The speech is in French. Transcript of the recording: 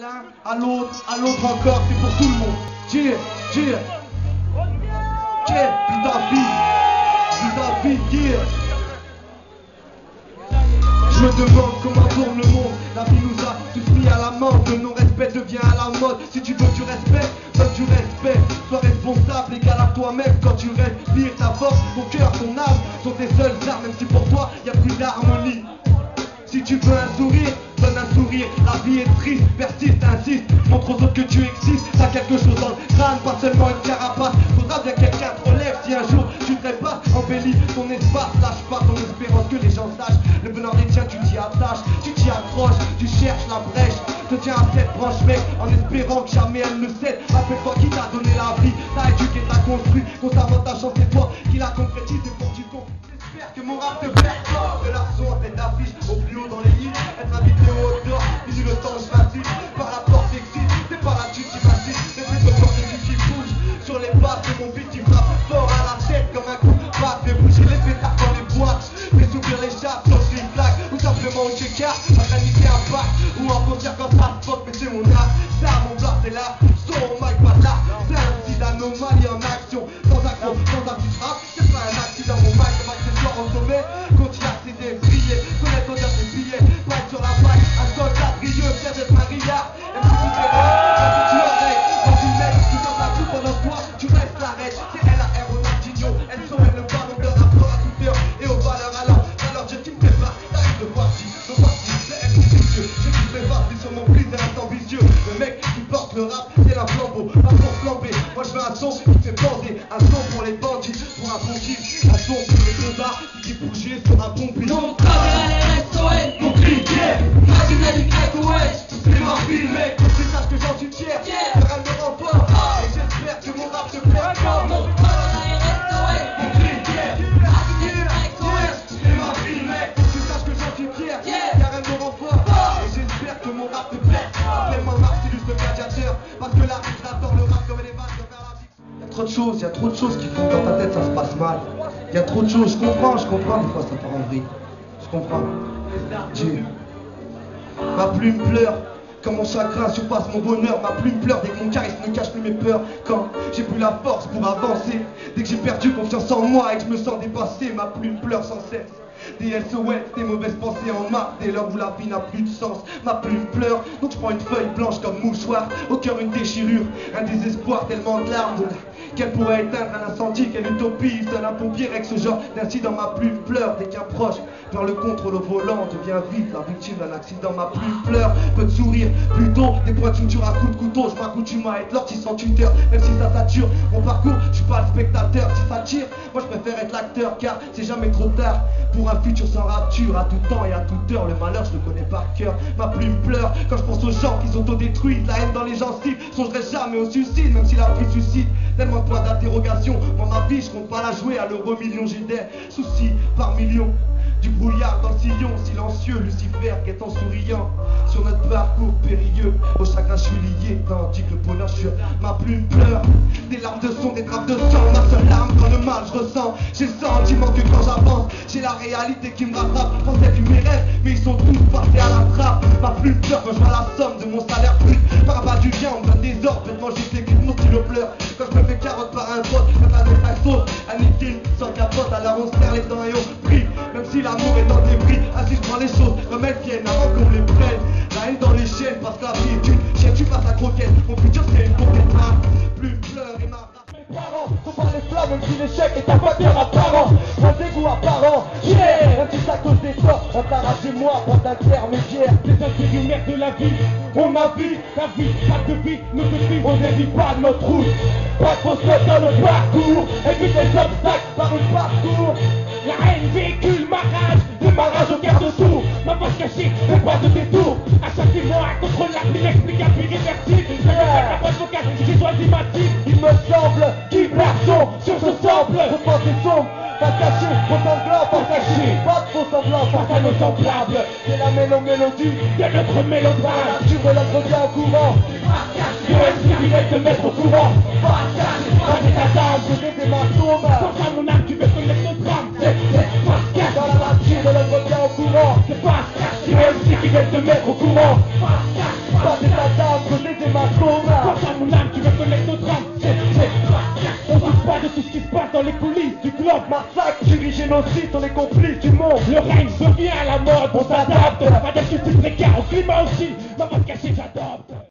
L'un à l'autre, à l'autre encore, c'est pour tout le monde. Cheer, cheer. Cheer, vie, yeah. Je me demande comment tourne le monde. La vie nous a tous à la mode. Le non-respect devient à la mode. Si tu veux du respect, donne du respect. Sois responsable, égal à toi-même quand tu respires. Ta force, ton cœur, ton âme tu veux un sourire, donne un sourire. La vie est triste, persiste, insiste. Montre aux autres que tu existes. T'as quelque chose dans le crâne, pas seulement une carapace. Faudra bien que quelqu'un te relève si un jour tu trépasses. Embellis ton espace, lâche pas ton espérance que les gens sachent. Le bonheur des tiens, tu t'y attaches, tu t'y accroches, tu cherches la brèche. Te tiens à cette branche, mec, en espérant que jamais elle ne cède. São 50 trop de choses, y a trop de choses qui font dans ta tête ça se passe mal. Y a trop de choses, je comprends, je comprends, des fois ça part en vrille. Je comprends. Dieu. Ma plume pleure. Quand mon chagrin surpasse mon bonheur, ma plume pleure dès que mon charisme ne cache plus mes peurs. Quand j'ai plus la force pour avancer, dès que j'ai perdu confiance en moi et que je me sens dépassé, ma plume pleure sans cesse. Des SOS, des mauvaises pensées en marque, dès l'heure où la vie n'a plus de sens, ma plume pleure. Donc je prends une feuille blanche comme mouchoir, au cœur une déchirure, un désespoir tellement de larmes. Qu'elle pourrait éteindre un incendie, quelle utopie. Seul un pompier règle ce genre d'incident, ma plume pleure. Dès qu'un proche vers le contrôle au volant devient vite la victime d'un accident, ma plume pleure, peut te sourire plutôt des points de à coups de couteau, je m'accoutume à être l'ortisant tuteur, même si ça sature mon parcours, je suis pas le spectateur, si ça tire, moi je préfère être l'acteur car c'est jamais trop tard pour un futur sans rapture, à tout temps et à toute heure, le malheur je le connais par cœur, ma plume pleure quand je pense aux gens qui s'autodétruisent, la haine dans les gencives, songerai jamais au suicide, même si la vie suscite. Tellement de points d'interrogation, moi ma vie je compte pas la jouer à l'euro million, j'ai des soucis par millions. Du brouillard dans le sillon, silencieux, Lucifer guette en souriant. Sur notre parcours périlleux, au chagrin je suis lié Tandis que le bonheur je ma plume pleure. Des larmes de son, des trappes de sang Ma seule larme quand le mal je ressens. J'ai le sentiment que quand j'avance J'ai la réalité qui me rattrape. Pensais plus mes rêves, mais ils sont tous passés à la trappe. Ma plume pleure je vois la somme de mon salaire un nickel sans capote Alors on se serre les dents et on prie. Même si l'amour est dans le débris Ainsi je prends les choses elles viennent avant qu'on les prenne La haine dans les chaînes parce que la vie est une chaîne Tu passes à et moi, bande d'intermédiaires Les intérimaires de la vie, on a vu la vie, pas de vie, nous de vie, On n'évite pas notre route, pas fausse note dans le parcours. Évite les obstacles par le parcours. La haine véhicule blanc face à nos C'est la de notre mélodrame. Tu au courant. De mettre au courant. Avec ta dame, des mon âme, tu veux sonner ton drame. C'est Dans la nature, de au courant. C'est Pascal Tu es qui vient te mettre au courant. Avec ta dame, j'ai des marteaux Sans mon tu veux drame C'est On pas de tout ce qui se passe dans les coulisses Du globe, massacre, génocide, on est règne, je viens à la mode, on s'adapte, la madame qui précaire, au climat aussi, maman cachée, j'adopte.